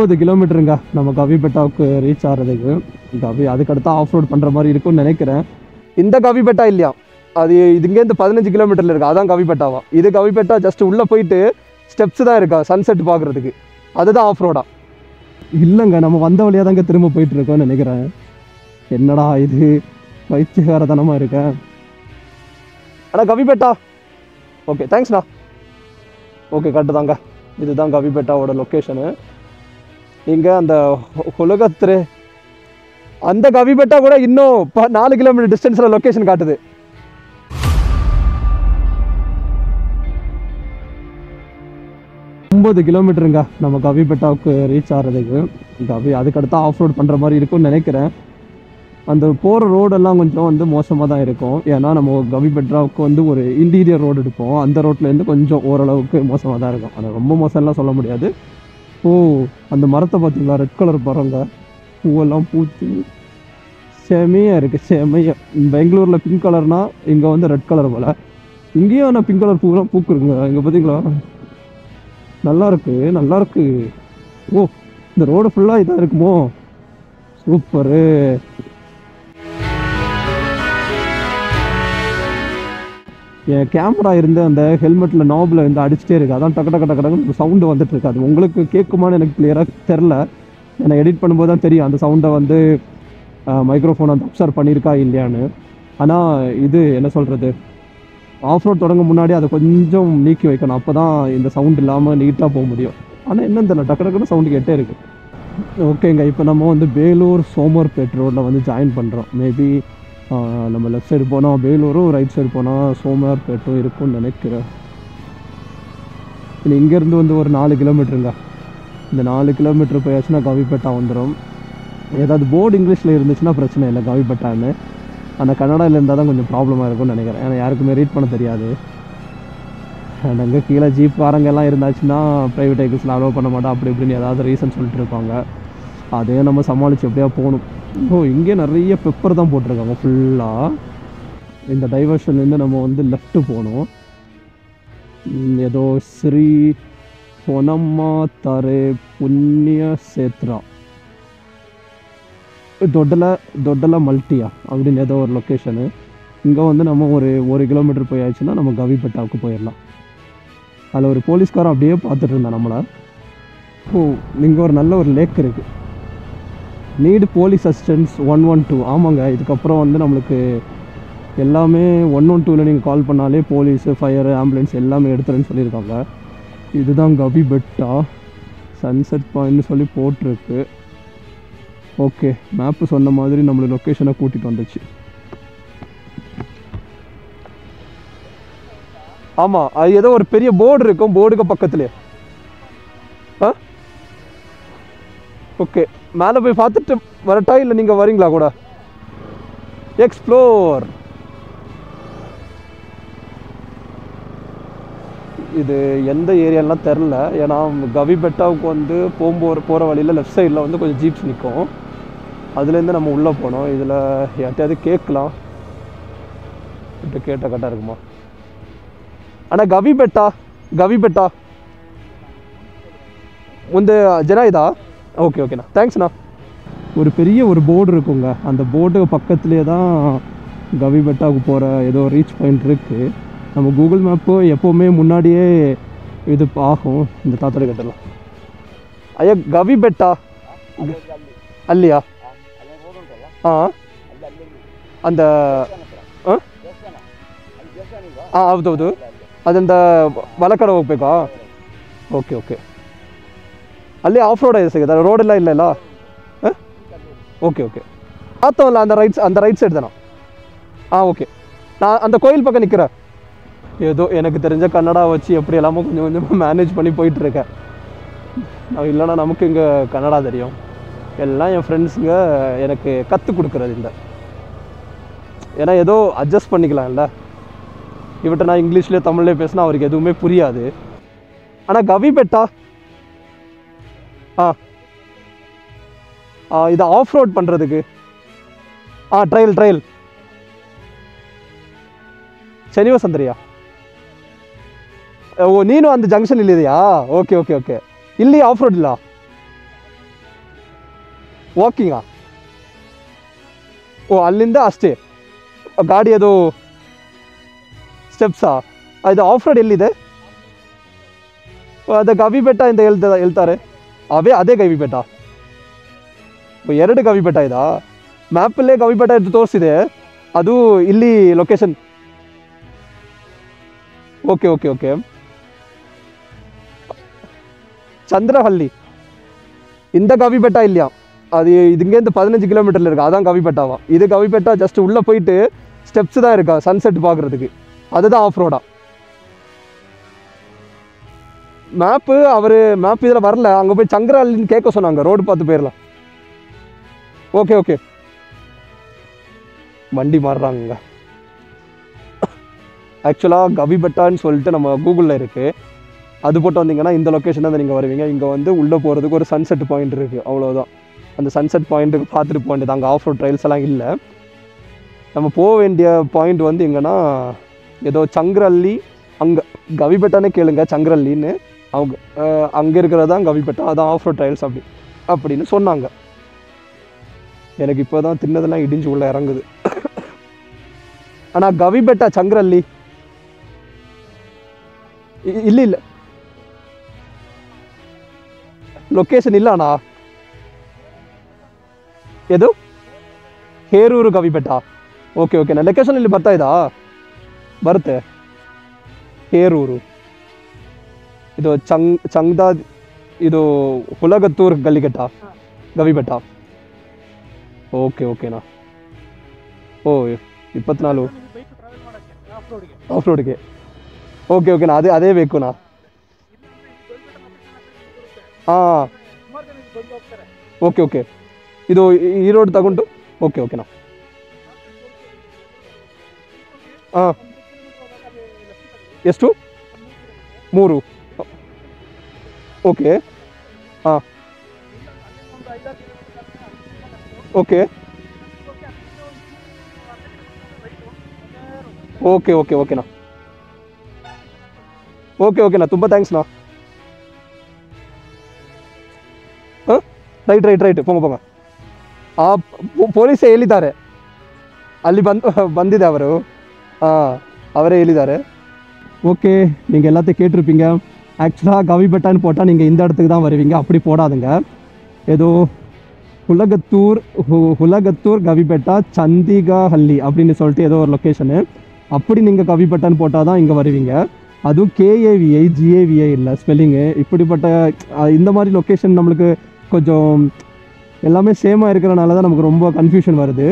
ஒம்பது கிலோமீட்டருங்க நம்ம கவிபெட்டாவுக்கு ரீச் ஆகிறதுக்கு கவி அதுக்கடுத்து ஆஃப் ரோட் பண்ணுற மாதிரி இருக்கும்னு நினைக்கிறேன். இந்த கவிபெட்டா இல்லையா? அது இது இங்கேருந்து பதினஞ்சு கிலோமீட்டரில் இருக்கு? அதான் கவிபெட்டாவா இது கவிபெட்டா ஜஸ்ட் உள்ளே போயிட்டு ஸ்டெப்ஸ் தான் இருக்கா? சன்செட் பார்க்குறதுக்கு அதுதான் ஆஃப் ரோடா இல்லைங்க நம்ம வந்த வழியாக தாங்க திரும்ப போயிட்டுருக்கோம்னு நினைக்கிறேன். என்னடா இது? பைத்தியகாரத்தனமாக இருக்கேன் அண்ணா கவிபெட்டா ஓகே தேங்க்ஸ்ண்ணா ஓகே கரெக்டு தாங்க. இதுதான் கவிபெட்டாவோட லொக்கேஷனு இங்கே அந்த உலகத்திலே அந்த கவிபெட்டா கூட இன்னும் ப- நாலு கிலோமீட்டர் டிஸ்டன்ஸில் லொக்கேஷன் காட்டுது. ஒம்பது கிலோமீட்டருங்க நம்ம கவிபெட்டாவுக்கு ரீச் ஆகிறதுக்கு கவி அதுக்கடுத்து ஆஃப் ரோட் பண்ணுற மாதிரி இருக்கும்னு நினைக்கிறேன். அந்த போகிற ரோடெல்லாம் கொஞ்சம் வந்து மோசமாக தான் இருக்கும். ஏன்னா நம்ம கவிபெட்ராவுக்கு வந்து ஒரு இன்டீரியர் ரோடு எடுப்போம். அந்த ரோட்லேருந்து கொஞ்சம் ஓரளவுக்கு மோசமாக தான் இருக்கும். அது ரொம்ப மோசம்லாம் சொல்ல முடியாது. ஓ அந்த மரத்தை பார்த்தீங்களா? ரெட் கலர் மரங்க. பூவெல்லாம் பூத்து செமையாக இருக்குது செமையாக பெங்களூரில் பிங்க் கலர்னால் இங்கே வந்து ரெட் கலர் போல். இங்கேயும் ஆனால் பிங்க் கலர் பூவெல்லாம் பூக்குறங்க இங்கே பார்த்தீங்களா? நல்லாயிருக்கு நல்லாயிருக்கு ஓ இந்த ரோடு ஃபுல்லாக இதாக இருக்குமோ? சூப்பரு கேமரா இருந்து அந்த ஹெல்மெட்டில் நாபில் இருந்து அடிச்சிட்டே இருக்குது அதான் டக்கு டக்கு டக்கு டக்குன்னு சவுண்டு வந்துட்டு இருக்கு அது உங்களுக்கு கேட்குமான்னு எனக்கு கிளியராக தெரில ஏன்னா எடிட் பண்ணும்போது தான் தெரியும். அந்த சவுண்டை வந்து மைக்ரோஃபோன் வந்து அப்சர்வ் பண்ணியிருக்கா இல்லையான்னு. ஆனால் இது என்ன சொல்கிறது ஆஃப் ரோட் தொடங்க முன்னாடி அதை கொஞ்சம் நீக்கி வைக்கணும். அப்போ தான் இந்த சவுண்ட் இல்லாமல் நீட்டாக போக முடியும். ஆனால் என்னன்னு தெரியல. டக்கு டக்குன்னு சவுண்டு கேட்டே இருக்குது ஓகேங்க. இப்போ நம்ம வந்து வேலூர் சோமர்பேட் ரோட்டில் வந்து ஜாயின் பண்ணுறோம் மேபி நம்ம லெஃப்ட் சைடு போனால் வேலூரும் ரைட் சைடு போனால் சோமார்பேட்டும் இருக்கும்னு நினைக்கிறேன். இல்லை இங்கேருந்து வந்து ஒரு நாலு கிலோமீட்டருங்க இந்த நாலு கிலோமீட்டர் போயாச்சுன்னா கவிப்பேட்டா வந்துடும் ஏதாவது போர்டு இங்கிலீஷில் இருந்துச்சுன்னா பிரச்சனை இல்லை கவிப்பேட்டான்னு. ஆனால் கன்னடாவில் இருந்தால் தான் கொஞ்சம் ப்ராப்ளமாக இருக்கும்னு நினைக்கிறேன். ஏன்னா யாருக்குமே ரீட் பண்ண தெரியாது. அண்ட் அங்கே கீழே ஜீப் காரங்க எல்லாம் இருந்தாச்சுன்னா ப்ரைவேட் வெஹிக்கிள்ஸில் அலோவ் பண்ண மாட்டோம் அப்படி இப்படின்னு ஏதாவது ரீசன் சொல்லிட்டு இருப்பாங்க. அதையும் நம்ம சமாளித்து எப்படியா போகணும். ஓ இங்கே நிறைய பெப்பர் தான் போட்டிருக்காங்க ஃபுல்லாக இந்த டைவர்ஷன்லேருந்து நம்ம வந்து லெஃப்ட்டு போனோம் ஏதோ ஸ்ரீ பொனம்மா தரே புண்ணிய சேத்ரா. தொட்டல தொட்டல மல்டியா அப்படின்னு ஏதோ ஒரு லொக்கேஷனு இங்கே வந்து நம்ம ஒரு ஒரு கிலோமீட்டர் போயாச்சுன்னா நம்ம கவிப்பட்டாவுக்கு போயிடலாம். அதில் ஒரு போலீஸ்காரன் அப்படியே பார்த்துட்டு இருந்தான் நம்மளை. ஓ இங்கே ஒரு நல்ல ஒரு லேக் இருக்குது need police assistance one one two ஆமாங்க இதுக்கப்புறம் வந்து நம்மளுக்கு எல்லாமே ஒன் ஒன் டூவில் நீங்கள் கால் பண்ணாலே போலீஸு ஃபயர் ஆம்புலன்ஸ் எல்லாமே எடுத்துருன்னு சொல்லியிருக்காங்க. இதுதான் கபி பெட்டா சன்செட் பாயிண்ட்னு சொல்லி போட்டிருக்கு. ஓகே மேப்பு சொன்ன மாதிரி நம்மளுக்கு லொக்கேஷனை கூட்டிகிட்டு வந்துச்சு. ஆமாம் அது ஏதோ ஒரு பெரிய போர்டு இருக்கும் போர்டுக்கு பக்கத்துலேயே ஓகே மேலே போய் பார்த்துட்டு வரட்டா இல்லை நீங்கள் வரீங்களா கூட எக்ஸ்ப்ளோர் இது எந்த ஏரியாலாம் தெரில ஏன்னா கவிபெட்டாவுக்கு வந்து போகும்போது போகிற வழியில் லெஃப்ட் சைடில் வந்து கொஞ்சம் ஜீப்ஸ் நிற்கும் அதுலேருந்து நம்ம உள்ளே போனோம் இதில் யார்ட்டையாவது கேட்கலாம் கிட்ட கேட்ட கரெக்டாக இருக்குமா ಅಣ್ಣ ಗವಿ ಬೆಟ್ಟ ಗವಿ ಬೆಟ್ಟ ಮುಂದೆ ಜನ இதா ஓகே ஓகேண்ணா தேங்க்ஸ்ண்ணா ஒரு பெரிய ஒரு போர்டு இருக்குங்க அந்த போர்டு பக்கத்துலேயே தான் கவி பெட்டாவுக்கு போகிற ஏதோ ரீச் பாயிண்ட் இருக்குது நம்ம கூகுள் மேப்பு எப்போவுமே முன்னாடியே இது ஆகும் இந்த தாத்தரை கட்டலாம் ஐயா ಗವಿ ಬೆಟ್ಟ ಅಲ್ಲಿಯಾ ಹಾಂ அந்த ಆ? ಹಾಂ ಹೌದೌದು ಅದರಿಂದ ಬಲಕಡೆ ಹೋಗ್ಬೇಕಾ ಓಕೆ ಓಕೆ ಅಲ್ಲಿ ಆಫ್ ರೋಡ್ ಇದೆ ಸಿಗುತ್ತೆ ರೋಡ್ ಎಲ್ಲ ಇಲ್ಲ ಇಲ್ಲ ಹಾಂ ஓகே ஓகே பார்த்தோம்ல அந்த ரைட் அந்த ரைட் சைடு தானே ஆ ஓகே நான் அந்த கோயில் பக்கம் நிற்கிறேன் ஏதோ எனக்கு தெரிஞ்ச கன்னடா வச்சு எப்படி எல்லாமோ கொஞ்சம் கொஞ்சமாக மேனேஜ் பண்ணி போயிட்டு இருக்கேன் நான் இல்லைன்னா நமக்கு இங்கே கன்னடா தெரியும் எல்லாம் என் ஃப்ரெண்ட்ஸுங்க எனக்கு கற்றுக் கொடுக்குறது இந்த ஏன்னா ஏதோ அட்ஜஸ்ட் பண்ணிக்கலாம்ல இவர்கிட்ட நான் இங்கிலீஷ்லேயே தமிழ்லேயே பேசினா அவருக்கு எதுவுமே புரியாது ஆனால் கவி பெட்டா ஆ ஆ இது ஆஃப் ரோட் பண்ணுறதுக்கு ஆ ட்ரையல் ட்ரையல் ಶನಿವ ಸಂದ್ರಿಯಾ ಓ ನೀನು ಅಂದ ಜಂಕ್ಷನ್ ಇಲ್ಲಿದೆಯಾ ಓಕೆ ಓಕೆ ಓಕೆ ಇಲ್ಲಿ ಆಫ್ ರೋಡ್ ಇಲ್ಲ ವಾಕಿಂಗಾ ಓ ಅಲ್ಲಿಂದ ಅಷ್ಟೇ ಗಾಡಿ ಅದು ಸ್ಟೆಪ್ಸಾ ಅದು ಆಫ್ ರೋಡ್ ಎಲ್ಲಿದೆ ಓ, ಅದು ಗವಿ ಬೆಟ್ಟ ಅಂತ ಹೇಳ್ತಾ ಹೇಳ್ತಾರೆ ಅವೇ ಅದೇ ಗವಿ ಬೆಟ್ಟ ಓ, ಎರಡು ಗವಿ ಬೆಟ್ಟ ಇದಾ ಮ್ಯಾಪಲ್ಲೇ ಗವಿ ಬೆಟ್ಟ ಅಂತ ತೋರಿಸಿದೆ ಅದು ಇಲ್ಲಿ location okay okay okay Chandrahalli இந்த கவி பெட்டா இல்லையா அது இதுங்கேருந்து பதினஞ்சு கிலோமீட்டரில் இருக்கு அதான் கவி பெட்டாவா இது கவி பெட்டா ஜஸ்ட் உள்ளே போயிட்டு ஸ்டெப்ஸ் தான் இருக்கா சன்செட் பார்க்குறதுக்கு அதுதான் ஆஃப் ரோடா மேப்பு அவர் மேப் இதில் வரல. அங்கே போய் சங்கரஹள்ளின்னு கேட்க சொன்னாங்க ரோடு பார்த்து போயிடலாம் ஓகே ஓகே வண்டி மாறுறாங்க. ஆக்சுவலாக கவிபெட்டான்னு சொல்லிட்டு நம்ம கூகுளில் இருக்குது அது போட்டு வந்தீங்கன்னா இந்த லொக்கேஷன் தான் நீங்கள் வருவீங்க. இங்கே வந்து உள்ளே போகிறதுக்கு ஒரு சன்செட் பாயிண்ட் இருக்குது அவ்வளோதான் அந்த சன்செட் பாயிண்ட்டுக்கு பார்த்துட்டு போக வேண்டியது. அங்கே ஆஃப் ரோட் ட்ரைல்ஸ் எல்லாம் இல்லை. நம்ம போக வேண்டிய பாயிண்ட் வந்து எங்கன்னா ஏதோ சங்கரல்லி அங்கே கவிபெட்டானே கேளுங்க சங்கரல்லின்னு அவங்க அங்கே இருக்கிறது தான் கவிபெட்டா அதான் ஆஃப் ரோட் ட்ரைல்ஸ் அப்படி அப்படின்னு சொன்னாங்க எனக்கு இப்போ தான் தின்னதெல்லாம் இடிஞ்சு உள்ளே இறங்குது ஆனால் கவிபெட்டா சங்கரல்லி இ- இல்லை இல்லை ಲೊಕೇಶನ್ ಇಲ್ಲ ಅಣ್ಣ ಎದು ಹೇರೂರು ಗವಿಬೆಟ್ಟ ಓಕೆ ಓಕೆ ನಾನು ಲೊಕೇಶನ್ ಇಲ್ಲಿ ಬರ್ತಾ ಇದ್ದಾ ಬರುತ್ತೆ ಹೇರೂರು ಇದು ಚಂಗ್ ಚಂಗ್ದ ಇದು ಹುಲಗತ್ತೂರು ಗಲ್ಲಿಘಟ್ಟ ಗವಿಬೆಟ್ಟ? ಓಕೆ ಓಕೆನಾ ಓ ಇಪ್ಪತ್ನಾಲ್ಕು. ಆಫ್ ರೋಡ್ಗೆ ಓಕೆ ಓಕೆನಾ ಅದೇ ಅದೇ ಬೇಕುನಾ ಹಾಂ. Okay okay. ಇದು ಈ- ಈ ರೋಡ್ ತಗೊಂಡು? ಓಕೆ ಓಕೆನಾ ಹಾಂ. ಎಷ್ಟು? ಮೂರು. ओके हाँ ओके ओके ओके ओके ना ओके ओके ना तुम थैंक्स ना रईट रईट रईट पोंग पोलिस अली बंद बंदर हाँ ओके कटिपी ஆக்சுவலாக கவிபட்டான்னு போட்டால் நீங்கள் இந்த இடத்துக்கு தான் வருவீங்க. அப்படி போடாதுங்க. ஏதோ உலகத்தூர் உலகத்தூர் கவிபெட்டா சந்திகாஹல்லி அப்படின்னு சொல்லிட்டு ஏதோ ஒரு லொக்கேஷனு அப்படி நீங்கள் கவிபட்டான்னு போட்டால் தான் இங்கே வருவீங்க. அதுவும் கேஏவிஐ ஜிஏவிஐ இல்லை ஸ்பெல்லிங்கு இப்படிப்பட்ட இந்த மாதிரி லொக்கேஷன் நம்மளுக்கு கொஞ்சம் எல்லாமே சேமாக இருக்கிறனால தான் நமக்கு ரொம்ப கன்ஃபியூஷன் வருது.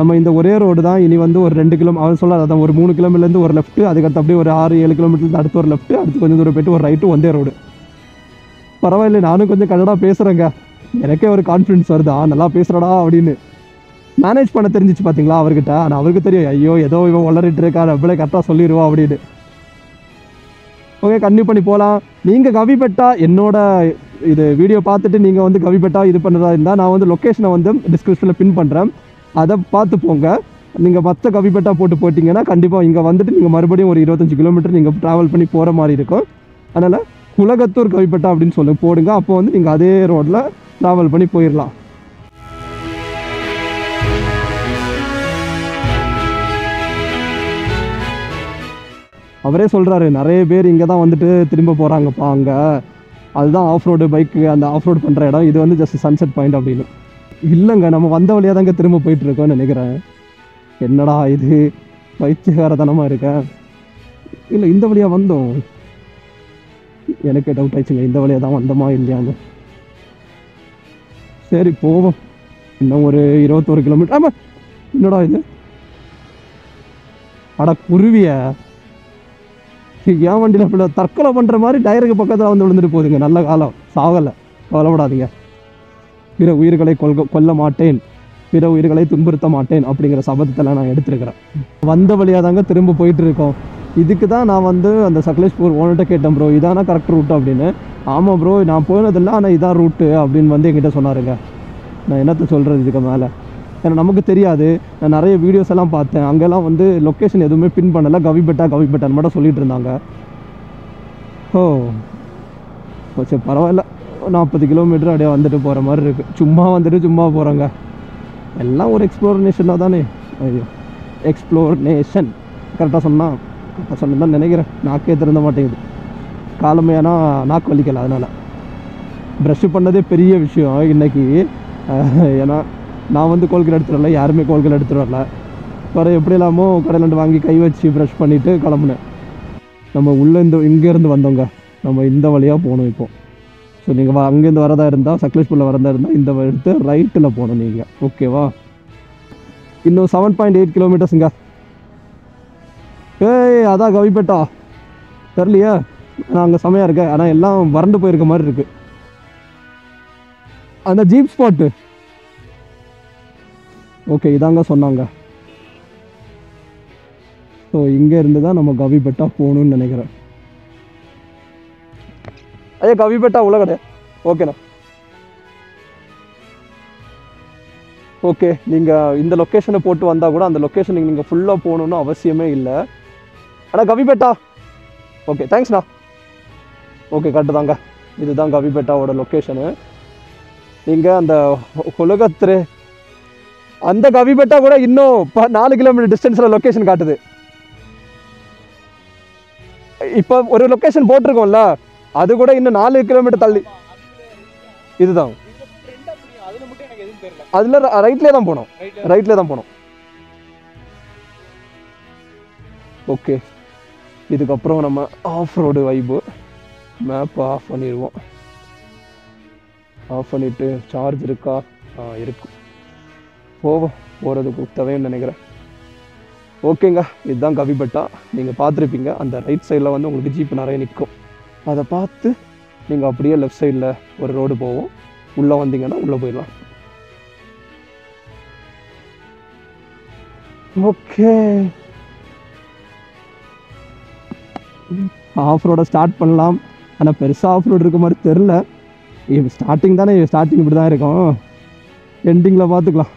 நம்ம இந்த ஒரே ரோடு தான் இனி வந்து ஒரு ரெண்டு கிலோ அவன் சொல்லாத அதான் ஒரு மூணு கிலோமீட்டர்லேருந்து ஒரு லெஃப்ட்டு அதுக்கடுத்து அப்படியே ஒரு ஆறு ஏழு கிலோமீட்டர்லேருந்து அடுத்து ஒரு லெஃப்ட் அடுத்து கொஞ்சம் தூரம் போயிட்டு ஒரு ரைட்டு வந்தே ரோடு பரவாயில்ல நானும் கொஞ்சம் கன்னடா பேசுகிறேங்க எனக்கே ஒரு கான்ஃபிடன்ஸ் வருதா. நல்லா பேசுகிறடா அப்படின்னு. மேனேஜ் பண்ண தெரிஞ்சிச்சு பார்த்தீங்களா அவர்கிட்ட? ஆனால் அவருக்கு தெரியும் ஐயோ ஏதோ இவன் வளரிட்டு இருக்கா நம்மளே கரெக்டாக சொல்லிடுவா அப்படின்னு. ஓகே கன்னியூ பண்ணி போகலாம் நீங்கள் கவிபெட்டா என்னோட இது வீடியோ பார்த்துட்டு நீங்கள் வந்து கவிபெட்டா இது பண்ணுறதா இருந்தால் நான் வந்து லொக்கேஷனை வந்து டிஸ்கிரிப்ஷனில் பின் பண்ணுறேன் அதை பார்த்து போங்க. நீங்கள் மற்ற கவிப்பட்டா போட்டு போட்டிங்கன்னா கண்டிப்பாக இங்கே வந்துட்டு நீங்கள் மறுபடியும் ஒரு இருபத்தஞ்சி கிலோமீட்டர் நீங்கள் ட்ராவல் பண்ணி போகிற மாதிரி இருக்கும். அதனால் குலகத்தூர் கவிப்பட்டா அப்படின்னு சொல்லி போடுங்க. அப்போ வந்து நீங்கள் அதே ரோட்டில் ட்ராவல் பண்ணி போயிடலாம் அவரே சொல்கிறாரு நிறைய பேர் இங்கே தான் வந்துட்டு திரும்ப போகிறாங்கப்பா அங்கே. அதுதான் ஆஃப் ரோடு பைக்கு அந்த ஆஃப் ரோடு பண்ணுற இடம். இது வந்து ஜஸ்ட் சன்செட் பாயிண்ட் அப்படின்னு. இல்லைங்க நம்ம வந்த வழியாக தாங்க திரும்ப போயிட்டுருக்கோன்னு நினைக்கிறேன். என்னடா இது? பைத்தியகாரத்தனமாக இருக்கேன் இல்லை இந்த வழியாக வந்தோம். எனக்கு டவுட் ஆயிடுச்சுங்க இந்த வழியாக தான் வந்தோமா இல்லையாங்க சரி போவோம். இன்னும் ஒரு இருபத்தோரு கிலோமீட்டர். ஆமாம் என்னடா இது? அட குருவிய. என் வண்டியில் தற்கொலை பண்ணுற மாதிரி டயருக்கு பக்கத்தில் வந்து விழுந்துட்டு போகுதுங்க நல்ல காலம். சாகலை கவலைப்படாதீங்க. பிற உயிர்களை கொல்க கொல்ல மாட்டேன். பிற உயிர்களை துன்புறுத்த மாட்டேன் அப்படிங்கிற சபதத்தில் நான் எடுத்திருக்கிறேன். வந்த வழியாக தாங்க திரும்ப போயிட்டு இருக்கோம் இதுக்கு தான் நான் வந்து அந்த சக்லேஷ்பூர் ஓனர்கிட்ட கேட்டேன் ப்ரோ இதானா கரெக்ட் ரூட் அப்படின்னு. ஆமாம் ப்ரோ நான் போனதில்லை ஆனால் இதான் ரூட்டு அப்படின்னு வந்து என்கிட்ட சொன்னாருங்க. நான் என்னத்த சொல்கிறது இதுக்கு மேலே? ஏன்னா நமக்கு தெரியாது. நான் நிறைய வீடியோஸ் எல்லாம் பார்த்தேன். அங்கெல்லாம் வந்து லொக்கேஷன் எதுவுமே பின் பண்ணலை. கவிபெட்டா கவிபெட்டான்னு மட்டும் சொல்லிட்டு இருந்தாங்க. ஓ, சரி பரவாயில்ல. நாற்பது கிலோமீட்டர் அப்படியே வந்துட்டு போகிற மாதிரி இருக்குது சும்மா வந்துட்டு சும்மா போகிறோங்க எல்லாம் ஒரு எக்ஸ்ப்ளோர்னேஷனாக தானே. ஐயோ எக்ஸ்ப்ளோர்னேஷன் கரெக்டாக சொன்னால் கரெக்டாக சொன்னு தான் நினைக்கிறேன். நாக்கே திறந்த மாட்டேங்குது. காலமையானா நாக்கு வலிக்கல அதனால். ப்ரஷ் பண்ணதே பெரிய விஷயம் இன்றைக்கி ஏன்னா நான் வந்து கோல்கள் எடுத்துட்டு வரல யாருமே கோல்கள் எடுத்துகிட்டு வரல. வேறு எப்படி இல்லாமோ கடையிலேருந்து வாங்கி கை வச்சு ப்ரஷ் பண்ணிவிட்டு கிளம்புனேன். நம்ம உள்ளே இந்த இங்கேருந்து வந்தோங்க. நம்ம இந்த வழியாக போகணும் இப்போ. ஸோ நீங்கள் வா அங்கேருந்து வரதா இருந்தால் சக்லேஷ்பூரில் வரதா இருந்தால் இந்த எடுத்து ரைட்டில் போகணும் நீங்கள் ஓகேவா இன்னும் செவன் பாயிண்ட் எயிட் கிலோமீட்டர்ஸுங்க ஏய் அதான் கவிப்பேட்டா. தெரியலையா? நான் அங்கே செமையாக இருக்கேன். ஆனால் எல்லாம் வறண்டு போயிருக்க மாதிரி இருக்கு. அந்த ஜீப் ஸ்பாட்டு ஓகே இதாங்க சொன்னாங்க. ஸோ இங்கே இருந்து தான் நம்ம கவிபெட்டா போகணும்னு நினைக்கிறேன். ஐயா கவிபெட்டா உள்ள ஓகேண்ணா ஓகே நீங்கள் இந்த லொக்கேஷனை போட்டு வந்தால் கூட அந்த லொக்கேஷனுக்கு நீங்கள் ஃபுல்லாக போகணுன்னு அவசியமே இல்லை. அண்ணா கவிபேட்டா ஓகே தேங்க்ஸ்ண்ணா ஓகே கரெக்டு தாங்க. இதுதான் கவிபேட்டாவோட லொக்கேஷனு நீங்கள் அந்த உலகத்திரு அந்த கவிபேட்டா கூட இன்னும் ப நாலு கிலோமீட்டர் டிஸ்டன்ஸில் லொக்கேஷன் காட்டுது. இப்போ ஒரு லொக்கேஷன் போட்டிருக்கோம்ல. அது கூட இன்னும் நாலு கிலோமீட்டர் தள்ளி. இதுதான். அதுல அதில் ரைட்லேயே தான் போனோம். ரைட் ரைட்ல தான் போனோம். ஓகே இதுக்கப்புறம் நம்ம ஆஃப் ரோடு வைப்பு மேப்பை ஆஃப் பண்ணிடுவோம். ஆஃப் பண்ணிவிட்டு சார்ஜ் இருக்கா? ஆ இருக்கு. போவோம். போகிறதுக்கு உத்தவைன்னு நினைக்கிறேன். ஓகேங்க இதுதான் கவிபட்டா. நீங்கள் பார்த்துருப்பீங்க. அந்த ரைட் சைடில் வந்து உங்களுக்கு ஜீப் நிறைய நிற்கும் அதை பார்த்து நீங்கள் அப்படியே லெஃப்ட் சைடில் ஒரு ரோடு போவோம். உள்ளே வந்தீங்கன்னா உள்ளே போயிடலாம். ஓகே ஆஃப் ரோட ஸ்டார்ட் பண்ணலாம். ஆனால் பெருசாக ஆஃப் ரோடு இருக்க மாதிரி தெரில ஸ்டார்டிங் தானே ஸ்டார்டிங் இப்படி தான் இருக்கும். எண்டிங்கில் பார்த்துக்கலாம்.